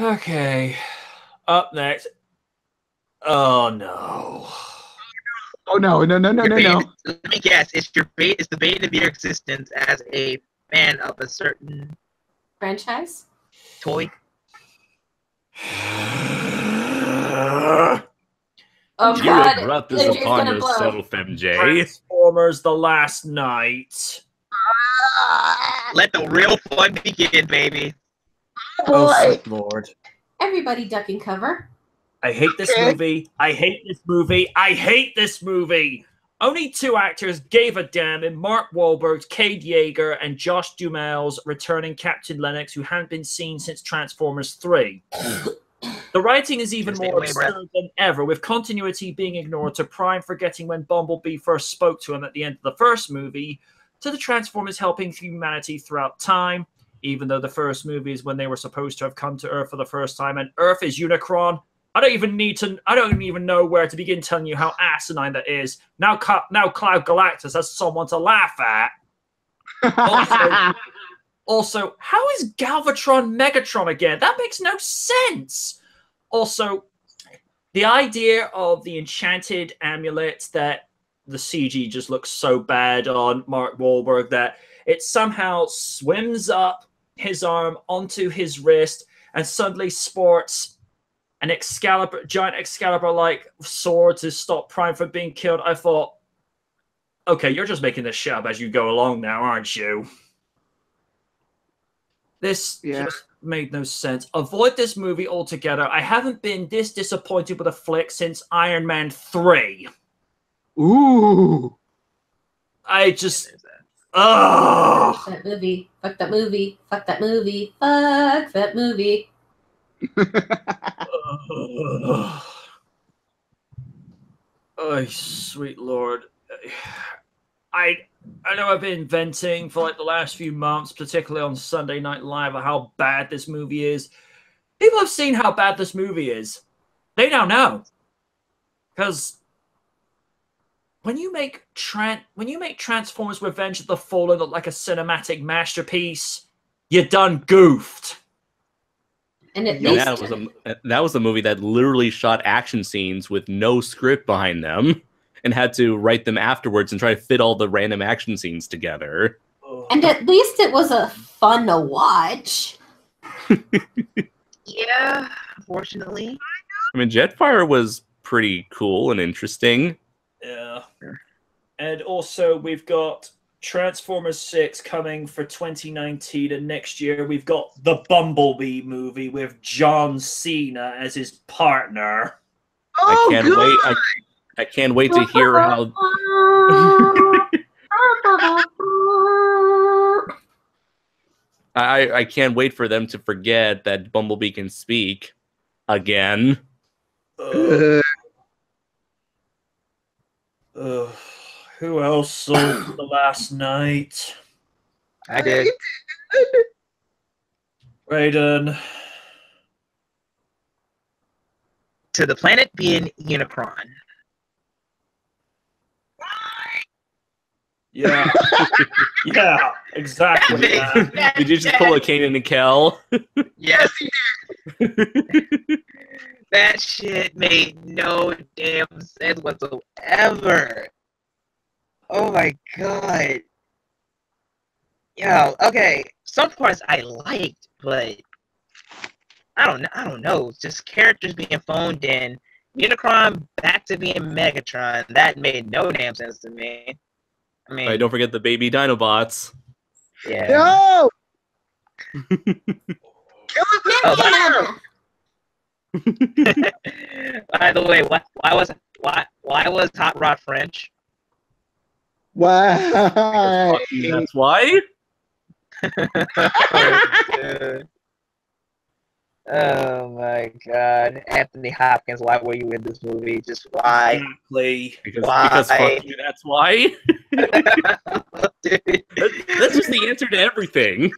Okay. Up next. Oh no. Oh no, no, no, no, no, no. Let me guess. It's your bait. It's the bane of your existence as a fan of a certain Franchise? toy. Oh You god. have brought this Andrew's upon gonna blow. yourself, MJ. Transformers: The Last Knight. Let the real fun begin, baby. Oh, lord. Everybody duck and cover. I hate this movie. I hate this movie. I hate this movie. Only two actors gave a damn in Mark Wahlberg, Cade Yeager, and Josh Duhamel's returning Captain Lennox, who hadn't been seen since Transformers 3. The writing is even more away absurd than ever, with continuity being ignored to Prime forgetting when Bumblebee first spoke to him at the end of the first movie, to the Transformers helping humanity throughout time, even though the first movie is when they were supposed to have come to Earth for the first time, and Earth is Unicron. I don't even need to. I don't even know where to begin telling you how asinine that is. Now, now Cloud Galactus has someone to laugh at. Also, also, how is Galvatron Megatron again? That makes no sense. Also, the idea of the enchanted amulet that the CG just looks so bad on Mark Wahlberg that it somehow swims up his arm onto his wrist and suddenly sports an Excalibur, giant Excalibur-like sword to stop Prime from being killed. I thought, okay, you're just making this shit up as you go along now, aren't you? This Yeah. just made no sense. Avoid this movie altogether. I haven't been this disappointed with a flick since Iron Man 3. Ooh. I just. Fuck that movie. Fuck that movie. Fuck that movie. Fuck that movie. Oh, sweet lord. I I know I've been venting for like the last few months, particularly on Sunday Night Live, how bad this movie is. People have seen how bad this movie is. They now know. Because when you make Tran when you make Transformers Revenge of the Fallen look like a cinematic masterpiece, you're done goofed. And at Yeah, least that was a uh, that was a movie that literally shot action scenes with no script behind them and had to write them afterwards and try to fit all the random action scenes together. and at least it was a fun to watch. Yeah, unfortunately. I mean, Jetfire was pretty cool and interesting. Yeah. And also, we've got Transformers 6 coming for 2019, and next year we've got the Bumblebee movie with John Cena as his partner. Oh, I Oh, can't good. wait. I, I can't wait to hear how. I I can't wait for them to forget that Bumblebee can speak again. Uh, Ugh, Uh, ugh. who else saw the last knight? I did. Raiden. To the planet being Unicron. Yeah. yeah, exactly. man. Did you just pull a Kenan and Kel? Yes. that shit made no damn sense whatsoever. Oh my god. Yo, okay. Some parts I liked, but I don't know. I don't know. Just characters being phoned in. Unicron back to being Megatron. That made no damn sense to me. I mean, Right, don't forget the baby Dinobots. yeah. No. Kill it. Oh, By the way, why, why was why why was Hot Rod French? Why? That's why. oh my God, Anthony Hopkins, why were you in this movie? Just why? Exactly. Because, Why? because fuck you, that's why. Dude. That- that's just the answer to everything.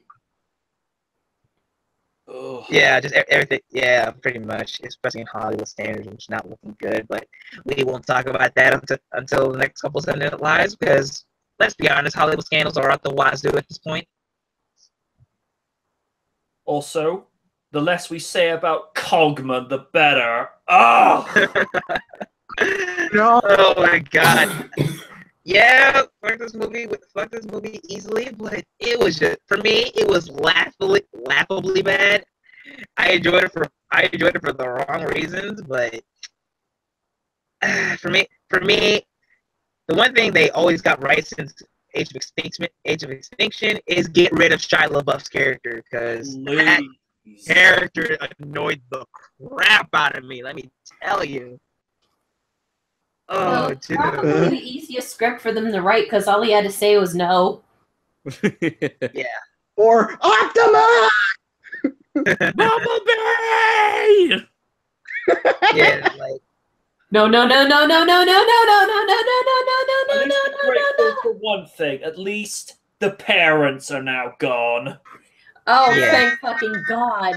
Ugh. yeah, just everything. Yeah, pretty much, especially in Hollywood standards, it's not looking good. But we won't talk about that until until the next couple of Sunday Night Lives because let's be honest, Hollywood scandals are out the wazoo at this point. Also, the less we say about Cogman, the better. Oh, No. Oh my god. Yeah, fuck this movie. Fuck this movie easily, but it was just for me. It was laughably, laughably bad. I enjoyed it for I enjoyed it for the wrong reasons, but for me, for me, the one thing they always got right since Age of Extinction, Age of Extinction, is get rid of Shia LaBeouf's character because that character annoyed the crap out of me. Let me tell you. Oh, Well, dude. probably the easiest script for them to write because all he had to say was no. Yeah. Or Optimus! Bumblebee! yeah, like No, no, no, no, no, no, no, no, no, no, no, no, no, no, no, At no, least no, we're no, no, grateful no. for one thing. At least the parents are now gone. Oh, Yeah. thank fucking God.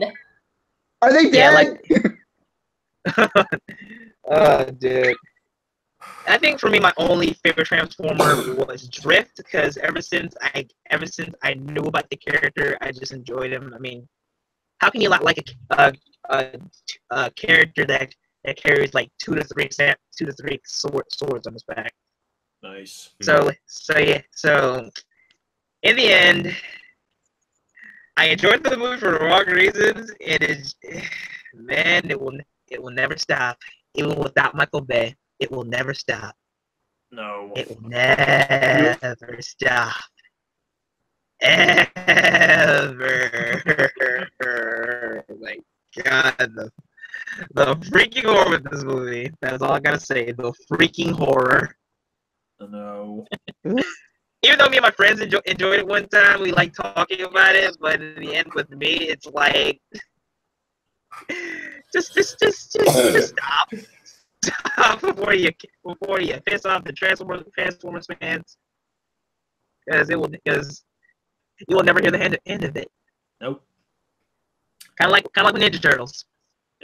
Are they Yeah, dead? like- oh, dude. I think for me, my only favorite Transformer was Drift because ever since I ever since I knew about the character, I just enjoyed him. I mean, how can you not like a a, a, a character that that carries like two to three two to three sword, swords on his back? Nice. So so yeah so in the end, I enjoyed the movie for the wrong reasons. It is man, it will it will never stop. Even without Michael Bay, it will never stop. No. It will never stop. Ever. Oh my God, the, the freaking horror with this movie. That's all I gotta say. The freaking horror. No. even though me and my friends enjoy, enjoyed it one time, we like talking about it, but in the end, with me, it's like, just, just, just, just, just stop, stop before you, before you piss off the Transformers, Transformers fans, because it will, because you will never hear the end, end of it. Nope. Kind of like, kind of like the Ninja Turtles,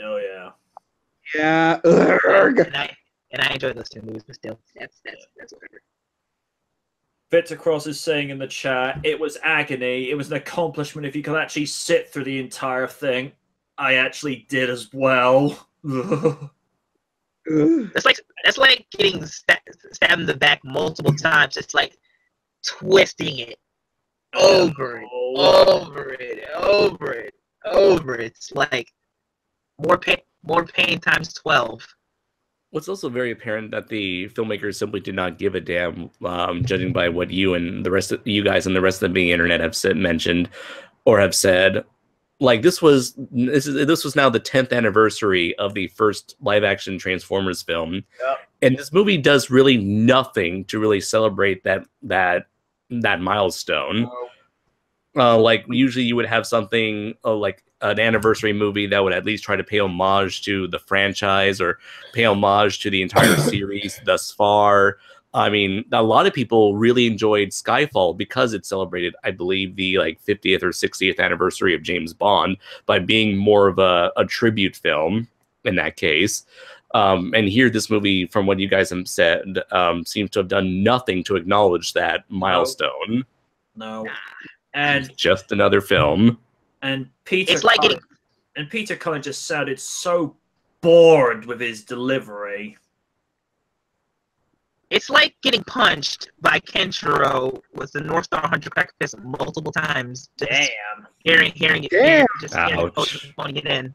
Oh yeah. Yeah. Ugh. and I, and I enjoy those two movies, but still, that's, that's, that's whatever. Victor Cross is saying in the chat, it was agony. It was an accomplishment if you could actually sit through the entire thing. I actually did as well. Ugh. That's like that's like getting sta- stabbed in the back multiple times. It's like twisting it over it, Oh. over it, over it, over it. It's like more pain, more pain times twelve. What's also very apparent that the filmmakers simply did not give a damn, um, judging by what you and the rest of you guys and the rest of the internet have said, mentioned or have said. Like this was this is this was now the tenth anniversary of the first live action Transformers film, Yep. and this movie does really nothing to really celebrate that that that milestone. Uh, like usually you would have something uh, like an anniversary movie that would at least try to pay homage to the franchise or pay homage to the entire series thus far. I mean, a lot of people really enjoyed Skyfall because it celebrated, I believe, the like 50th or 60th anniversary of James Bond by being more of a, a tribute film in that case. Um, and here, this movie, from what you guys have said, um, seems to have done nothing to acknowledge that milestone. No. And Just another film. and Peter It's like Cullen- getting- and Peter Cullen just sounded so bored with his delivery. It's like getting punched by Kenshiro with the North Star Hundred Cracker Fist multiple times. Just Damn. hearing, hearing it, Damn. hearing, just hearing it, Ouch. phoning it in.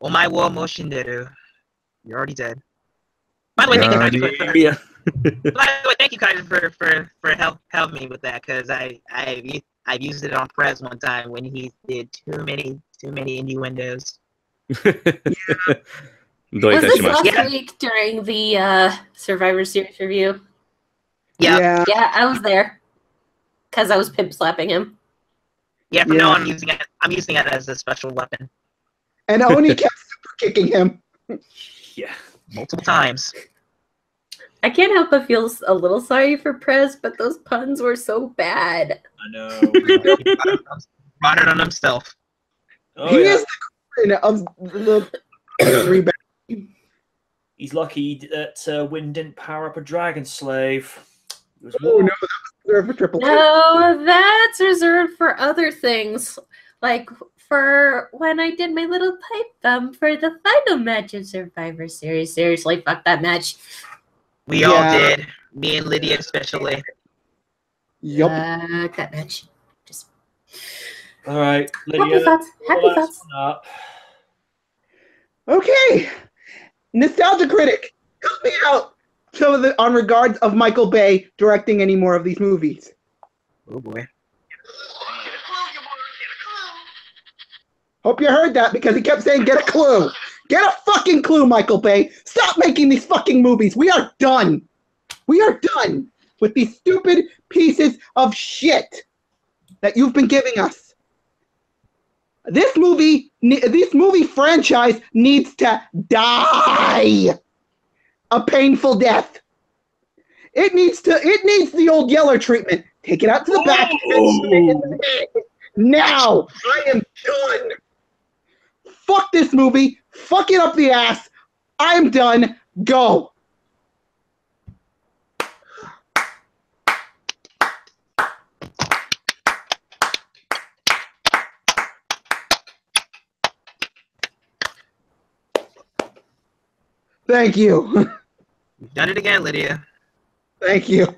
Well, my wall motion did. You're already dead. By the way, thank you, Kaiser, for, for, Yeah. by the way, thank you, Kaiser, for for for help help me with that because I I I've used it on Prez one time when he did too many too many innuendos. Doy Was this last Yeah. week during the uh, Survivor Series review? Yeah, yeah. Yeah. Yeah, I was there because I was pimp slapping him. Yeah, from now on, I'm using it. I'm using it as a special weapon And Oni kept super kicking him. Yeah. multiple times. I can't help but feel a little sorry for Prez, but those puns were so bad. I know. Brought it on himself. Oh, he yeah. is the queen of the three ba- He's lucky that uh, Wyn didn't power up a dragon slave. Was Oh no, that was reserved for Triple H. No, that's reserved for other things, like for when I did my little pipe thumb for the final match of Survivor Series. Seriously, fuck that match. We all did. Me and Lydia especially. Yup. Fuck that match. Just All right, happy Lydia. thoughts. Happy thoughts. Okay. Nostalgia critic, help me out. Of the on regards of Michael Bay directing any more of these movies. Oh boy. Hope you heard that because he kept saying, "Get a clue, get a fucking clue, Michael Bay. Stop making these fucking movies. We are done. We are done with these stupid pieces of shit that you've been giving us. This movie, this movie franchise needs to die a painful death. It needs to. It needs the old Yeller treatment. Take it out to the back. and shoot it in the head. Now I am done. Fuck this movie. Fuck it up the ass. I'm done. Go. Thank you. Done it again, Lydia. Thank you.